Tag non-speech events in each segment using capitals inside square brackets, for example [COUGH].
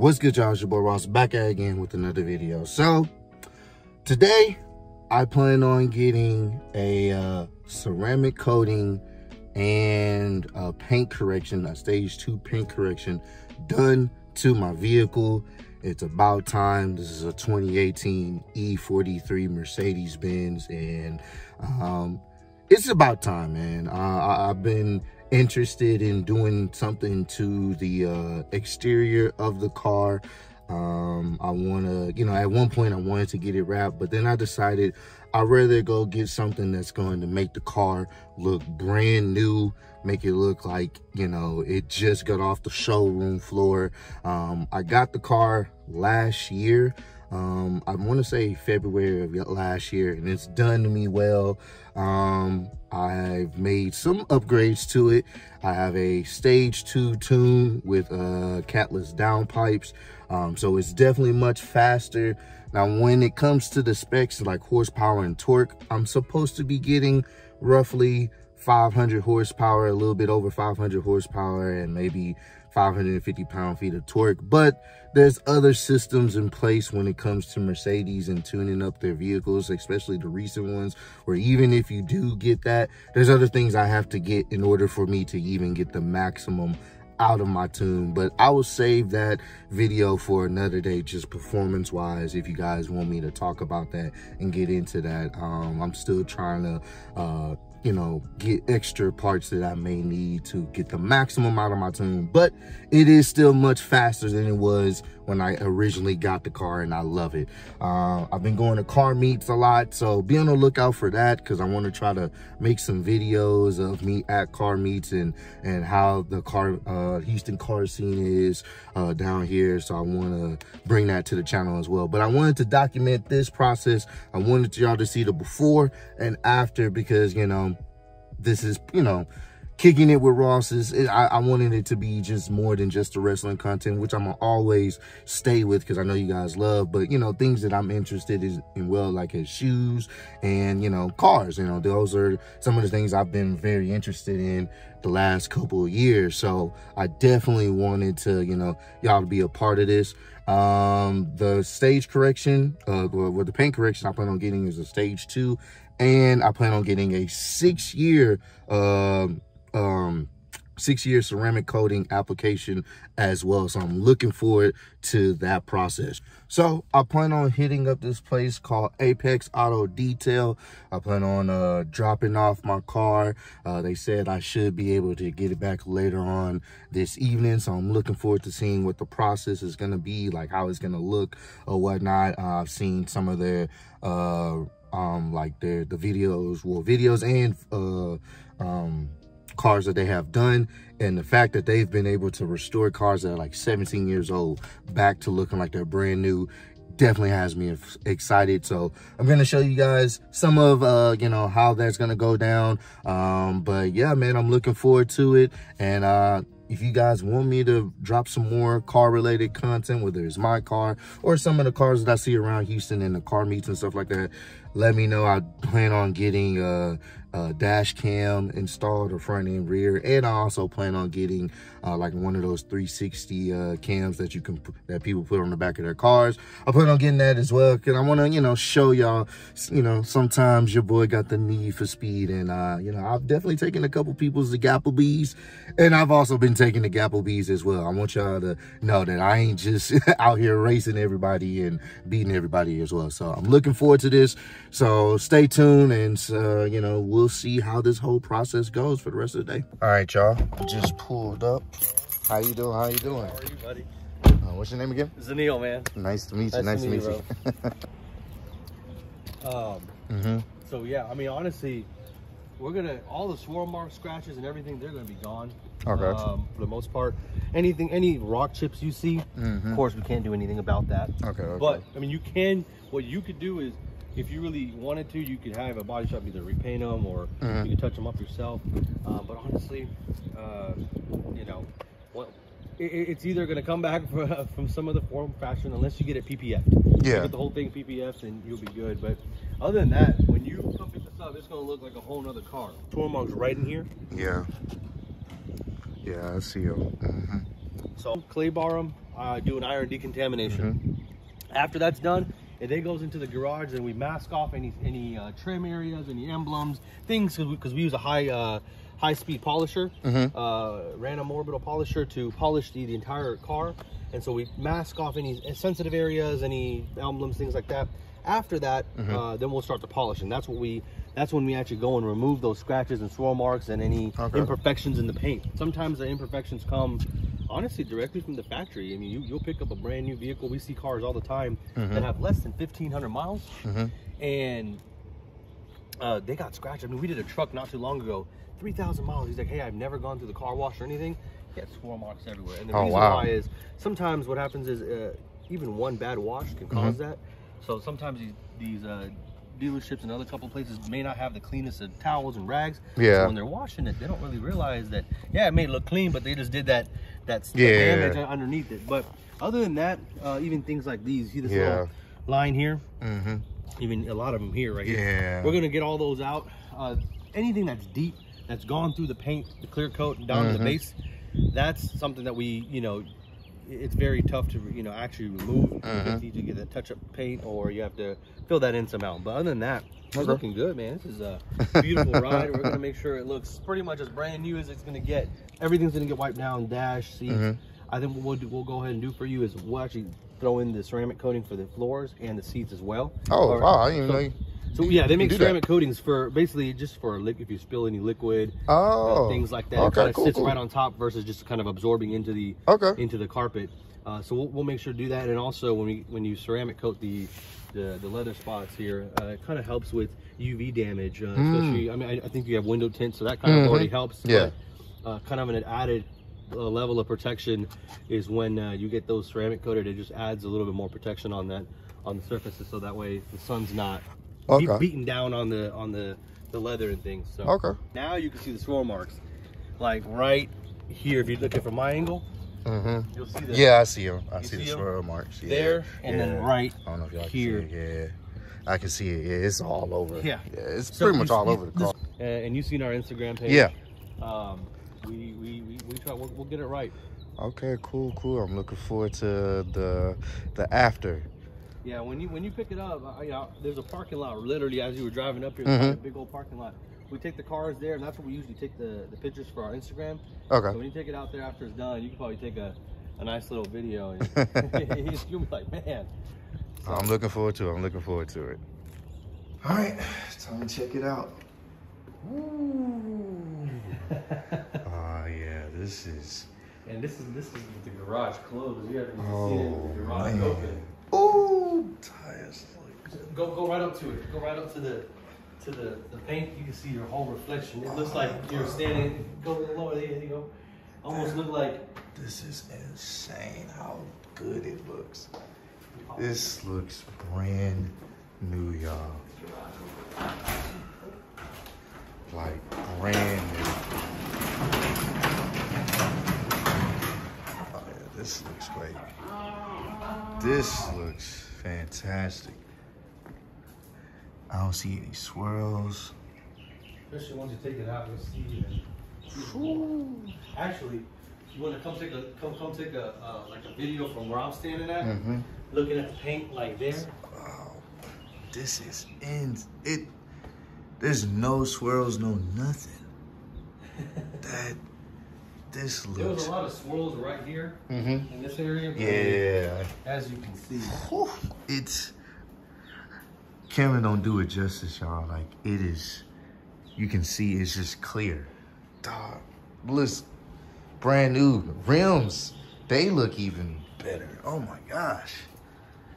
What's good, y'all? It's your boy Ross back at again with another video. So, today I plan on getting a uh, ceramic coating and a paint correction, a stage two paint correction done to my vehicle. It's about time. This is a 2018 E43 Mercedes-Benz and um, it's about time, man. Uh, I, have been interested in doing something to the uh, exterior of the car. Um, I want to, you know, at one point I wanted to get it wrapped, but then I decided I'd rather go get something that's going to make the car look brand new, make it look like, you know, it just got off the showroom floor. Um, I got the car last year um i want to say february of last year and it's done me well. Um i've made some upgrades to it. I have a stage two tune with uh catless downpipes. Um so it's definitely much faster. Now when it comes to the specs like horsepower and torque i'm supposed to be getting roughly 500 horsepower a little bit over 500 horsepower and maybe 550 pound-feet of torque. But there's other systems in place when it comes to Mercedes and tuning up their vehicles, especially the recent ones, where even if you do get that, there's other things I have to get in order for me to even get the maximum out of my tune but i will save that video for another day just performance wise if you guys want me to talk about that and get into that um, i'm still trying to uh, you know, get extra parts that I may need to get the maximum out of my tune. But it is still much faster than it was when I originally got the car and I love it. Uh, I've been going to car meets a lot, so be on the lookout for that because I want to try to make some videos of me at car meets and, and how the car uh, Houston car scene is uh, down here. So I want to bring that to the channel as well. But I wanted to document this process. I wanted y'all to see the before and after because, you know, this is, you know, kicking it with Ross's. It, I, I, wanted it to be just more than just the wrestling content, which I'm always stay with because I know you guys love. But you know, things that I'm interested in, well, like his shoes and you know, cars. You know, those are some of the things I've been very interested in the last couple of years. So I definitely wanted to, you know, y'all to be a part of this. Um, the stage correction, uh, with the paint correction I plan on getting is a stage two and I plan on getting a six year um, um, six year ceramic coating application as well. So I'm looking forward to that process. So I plan on hitting up this place called Apex Auto Detail. I plan on uh, dropping off my car. Uh, they said I should be able to get it back later on this evening. So I'm looking forward to seeing what the process is going to be, like how it's going to look or whatnot. Uh, I've seen some of their uh, um like their the videos well videos and uh um cars that they have done and the fact that they've been able to restore cars that are like 17 years old back to looking like they're brand new definitely has me excited. So i'm to show you guys some of uh you know how that's to go down. Um but yeah man i'm looking forward to it. And uh if you guys want me to drop some more car related content whether it's my car or some of the cars that i see around houston and the car meets and stuff like that let me know i plan on getting a, uh, dash cam installed, or front and rear, and I also plan on getting uh, like one of those 360 uh, cams that you can that people put on the back of their cars. I plan on getting that as well because I want to you know show y'all you know sometimes your boy got the need for speed, and uh, you know I've definitely taken a couple people's to Gapplebees, and I've also been taking the Gapplebees as well. I want y'all to know that I ain't just [LAUGHS] out here racing everybody and beating everybody as well. So I'm looking forward to this. So stay tuned, and uh, you know we'll we'll see how this whole process goes for the rest of the day. All right, y'all. Just pulled up. How you doing? How you doing? How are you, buddy? Uh, what's your name again? Zanil, man. Nice to meet you. Nice, nice to meet, you. you. [LAUGHS] um, mm -hmm. So yeah, I mean, honestly, we're gonna all the swirl mark scratches and everything. They're gonna be gone. Okay. Um, for the most part, anything, any rock chips you see, mm -hmm. of course, we can't do anything about that. Okay, okay. But I mean, you can. What you could do is if you really wanted to, you could have a body shop either repaint them or mm-hmm. you could touch them up yourself. Uh, but honestly, uh, you know, what, it, it's either going to come back [LAUGHS] for, from some other form fashion unless you get it PPF. Yeah. get the whole thing PPF and you'll be good. But other than that, when you come pick this up, it's going to look like a whole other car. Tormog's right in here. Yeah. Yeah, I see you. Mm-hmm. So clay bar them, uh, do an iron decontamination. After that's done, it then goes into the garage and we mask off any any uh, trim areas, any emblems, things because we, use a high uh, high speed polisher, uh, random orbital polisher to polish the, the entire car. And so we mask off any sensitive areas, any emblems, things like that. After that, uh, then we'll start the polishing. That's what we. That's when we actually go and remove those scratches and swirl marks and any Okay. imperfections in the paint. Sometimes the imperfections come honestly directly from the factory. I mean, you, you'll pick up a brand new vehicle. We see cars all the time that have less than 1,500 miles, and uh, they got scratched. I mean, we did a truck not too long ago, 3,000 miles. He's like, hey, I've never gone through the car wash or anything. He had swirl marks everywhere. And the Oh, reason wow. why is sometimes what happens is uh, even one bad wash can cause Mm-hmm. that. So sometimes these, these uh, dealerships and other couple places may not have the cleanest of towels and rags. Yeah. So when they're washing it, they don't really realize that, yeah, it may look clean, but they just did that, that stuff Yeah. damage underneath it. But other than that, uh, even things like these, see this Yeah. little line here? Mm-hmm. even a lot of them here right here. Yeah. We're gonna get all those out. Uh, anything that's deep, that's gone through the paint, the clear coat, down to Mhm. the base, that's something that we, you know, it's very tough to, you know, actually remove. Mhm. You get a touch-up paint or you have to fill that in somehow. But other than that, it's Okay. looking good, man. This is a [LAUGHS] beautiful ride. We're gonna make sure it looks pretty much as brand new as it's gonna get. Everything's gonna get wiped down, dash, seats. Mhm. I think what we'll, do, we'll go ahead and do for you is we'll actually throw in the ceramic coating for the floors and the seats as well. Oh, Or- wow. I didn't even so- know you. So yeah, they make that. ceramic coatings for basically just for li- if you spill any liquid, Oh. uh, things like that. it Okay, kind of cool, sits cool. right on top versus just kind of absorbing into the Okay. into the carpet. Uh, so we'll, we'll make sure to do that. And also when we when you ceramic coat the the, the leather spots here, uh, it kind of helps with UV damage. Uh, Especially, I mean, I, I think you have window tint, so that kind of Mhm. already helps. Yeah. But, uh, kind of an added uh, level of protection is when uh, you get those ceramic coated. It just adds a little bit more protection on that on the surfaces, so that way the sun's not be- Okay. beating down on the on the the leather and things. So Okay. now you can see the swirl marks, like right here. If you look at from my angle, Mm-hmm. you'll see the Yeah, I see them. I see, the see 'em? swirl marks. Yeah. there and then Yeah. right I don't know if y'all here. can see it. Yeah. I can see it. Yeah, it's all over. Yeah. Yeah, it's So pretty much all over the car. Uh, and you've seen our Instagram page. Yeah. Um, we we we, we try. We'll, we'll get it right. Okay, cool, cool. I'm looking forward to the the after. Yeah, when you when you pick it up, uh, you know, there's a parking lot literally as you were driving up here. There's A big old parking lot. We take the cars there, and that's what we usually take the, the pictures for our Instagram. So Okay. when you take it out there after it's done, you can probably take a, a nice little video. And [LAUGHS] [LAUGHS] you'll be like, man. So, I'm looking forward to it. I'm looking forward to it. All right, time to check it out. Oh [LAUGHS] yeah, this is. and this is this is the garage closed. You haven't even seen Oh it. The garage man. open. Go go right up to it. Go right up to the to the, the paint. You can see your whole reflection. It looks like you're standing. Go lower. There you go. Almost look like This is insane how good it looks. This looks brand new, y'all. Like brand new. Oh yeah, this looks great. This looks fantastic. I don't see any swirls. Especially once you take it out, you'll see it. Actually, you want to come take a come come take a uh, like a video from where I'm standing at, Mm-hmm. looking at the paint like there. Wow, this is in it. There's no swirls, no nothing. [LAUGHS] That this looks. There was a lot of swirls right here Mm-hmm. in this area. Yeah, As you can see. Whew, it's. Camera don't do it justice, y'all. Like it is. You can see it's just clear. Dog, bliss, brand new rims. They look even better. Oh my gosh.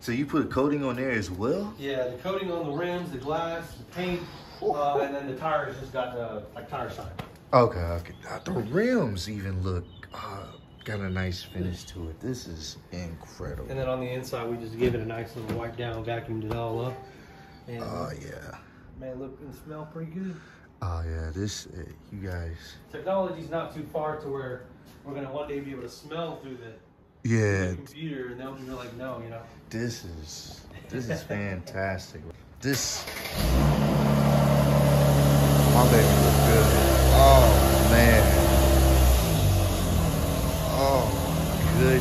So you put a coating on there as well? Yeah, the coating on the rims, the glass, the paint, uh, and then the tires just got uh, like tire shine. Okay, okay. The rims even look uh, got a nice finish to it. This is incredible. And then on the inside, we just gave it a nice little wipe down, vacuumed it all up. And Oh yeah. man, look and smell pretty good. Oh yeah. This uh, you guys. Technology's not too far to where we're gonna one day be able to smell through the, Yeah. the computer, and they'll be like, no, you know. This is this is [LAUGHS] fantastic. This my baby look good. Oh man. Oh my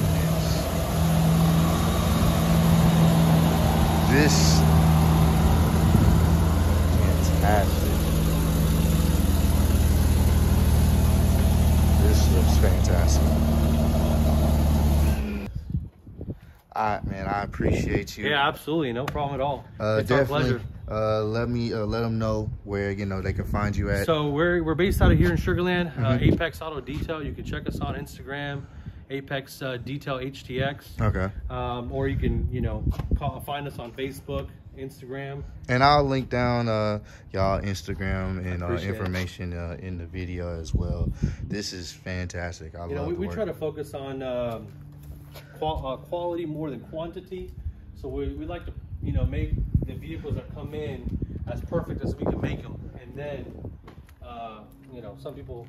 I man, I appreciate you. Yeah, absolutely, no problem at all. Uh, it's our definitely. pleasure. Uh, let me uh, let them know where you know they can find you at. So we're we're based out of here in Sugar Land, uh, Mhm. Apex Auto Detail. You can check us on Instagram, Apex uh, Detail HTX, okay. um, or you can you know call, find us on Facebook, Instagram. And I'll link down uh, y'all Instagram and uh, information uh, in the video as well. This is fantastic. I You know, we, we try to focus on um, qual- uh, quality more than quantity. So we, we like to, you know, make the vehicles that come in as perfect as we can make them. And then, uh, you know, some people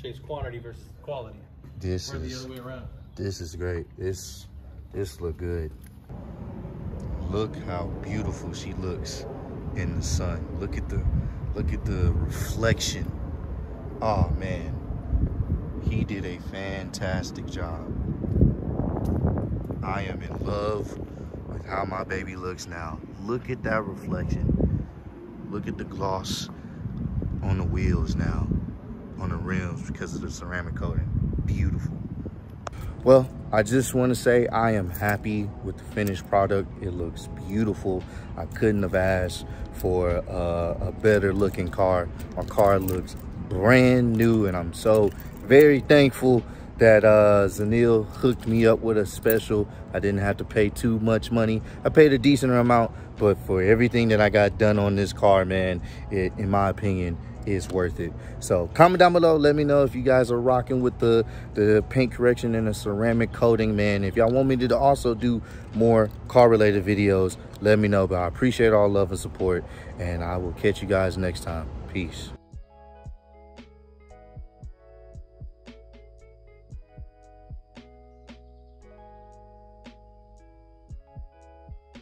chase quantity versus quality. This the is other way around. this is great. This this look good. Look how beautiful she looks in the sun. Look at the look at the reflection. Oh man. He did a fantastic job. I am in love with how my baby looks now. Look at that reflection. Look at the gloss on the wheels now, on the rims because of the ceramic coating. Beautiful. Well, I just want to say I am happy with the finished product. It looks beautiful. I couldn't have asked for a, a better looking car. My car looks brand new and I'm so very thankful that uh, Zanil hooked me up with a special. I didn't have to pay too much money. I paid a decent amount, but for everything that I got done on this car, man, it, in my opinion, is worth it. So comment down below. Let me know if you guys are rocking with the, the paint correction and the ceramic coating, man. If y'all want me to also do more car related videos, let me know. But I appreciate all love and support and I will catch you guys next time. Peace.